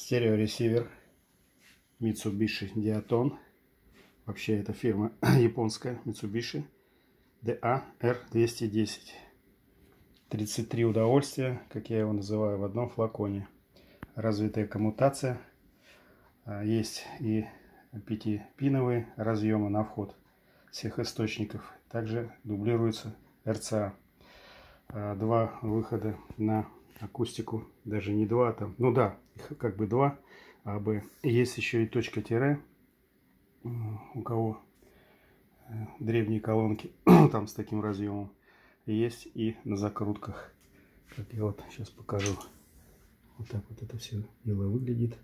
стереоресивер Mitsubishi Diaton. Вообще это фирма японская Mitsubishi DA-R210. 33 удовольствия, как я его называю, в одном флаконе. Развитая коммутация. А, есть и пятипиновые разъемы на вход всех источников. Также дублируется RCA. А, два выхода на акустику, даже не два там, ну да, их как бы два, а Б. Есть еще и точка тире, у кого э, древние колонки там с таким разъемом. Есть и на закрутках, как я вот сейчас покажу. Вот так вот это все дело выглядит.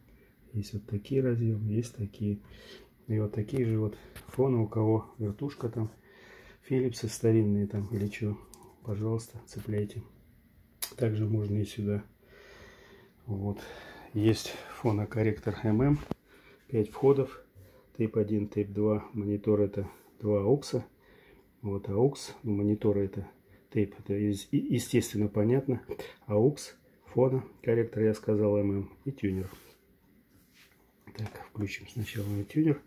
Есть вот такие разъемы, есть такие. И вот такие же вот фоны, у кого вертушка там, Филлипсы старинные там или что, пожалуйста, цепляйте. Также можно и сюда. Вот. Есть фонокорректор MM. 5 входов. Tape 1, tape 2. Монитор это 2 аукса. Вот aux. Монитор это tape. Это естественно понятно. Aux, фонокорректор я сказал MM и тюнер. Так, включим сначала тюнер.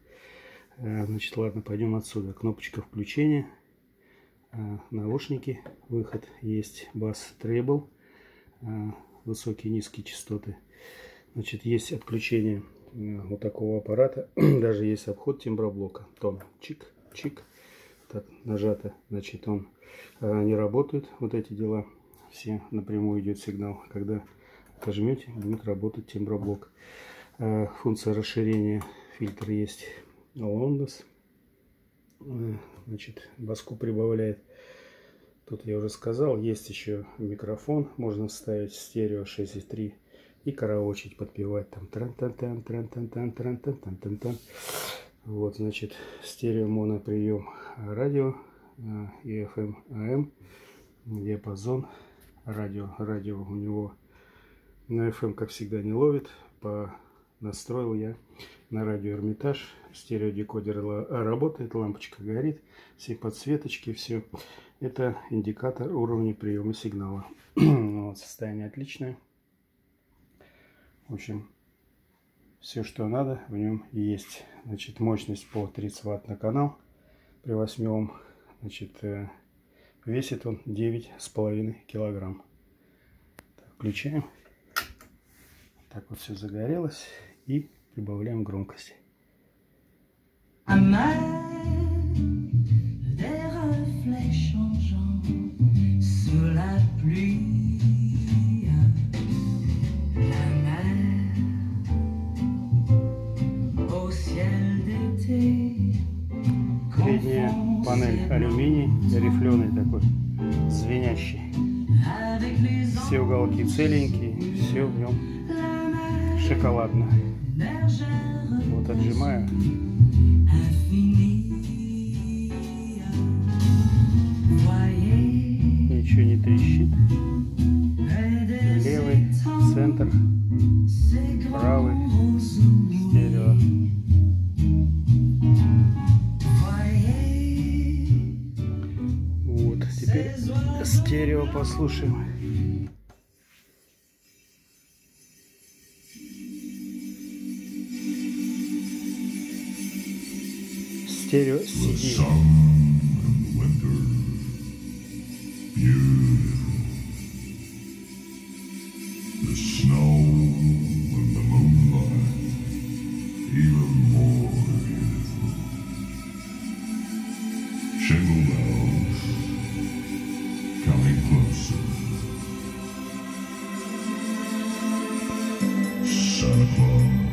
Э, значит, ладно, пойдем отсюда. Кнопочка включения. А, наушники, выход есть бас требл, высокие низкие частоты. Значит, есть отключение а, вот такого аппарата, даже есть обход темброблока. Тон, чик, чик, так нажато, значит, он не работает, вот эти дела, все напрямую идет сигнал. Когда нажмете, будет работать темброблок. Функция расширения фильтра есть London значит, баску прибавляет. Тут я уже сказал, есть еще микрофон, можно вставить стерео 6.3 и караочить, подпевать там тран тан тан тран тан тан тан тан тан тан Вот, значит, стерео моноприем радио и FM AM, диапазон радио. Радио у него на FM, как всегда, не ловит. По настроил я на радио Эрмитаж. Стереодекодер работает, лампочка горит, все подсветочки, все. Это индикатор уровня приема сигнала. вот, состояние отличное. В общем, все, что надо, в нем есть. Значит, мощность по 30 ватт на канал при 8 Значит, э, весит он 9,5 килограмм. Так, включаем. Так вот все загорелось и прибавляем громкость. Передняя панель алюминий, рифленый такой, звенящий. Все уголки целенькие, все в нем шоколадно. Вот отжимаю. Ничего не трещит. Стерео послушаем. стерео CD. Santa Claus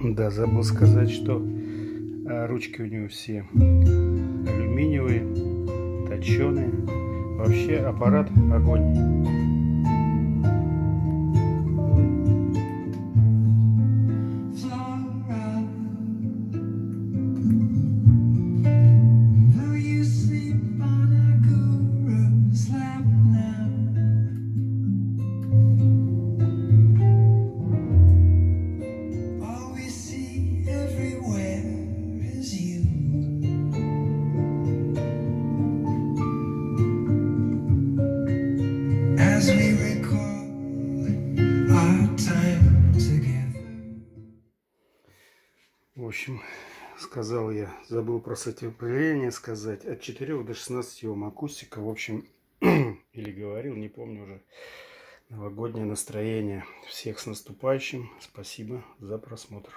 Да, забыл сказать, что э, ручки у него все точеные. Вообще аппарат огонь. Сказал я, забыл про сопротивление сказать, от 4 до 16 Ом акустика, в общем, или говорил, не помню уже, новогоднее настроение. Всех с наступающим, спасибо за просмотр.